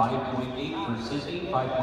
5.8 for Sydney, 5.8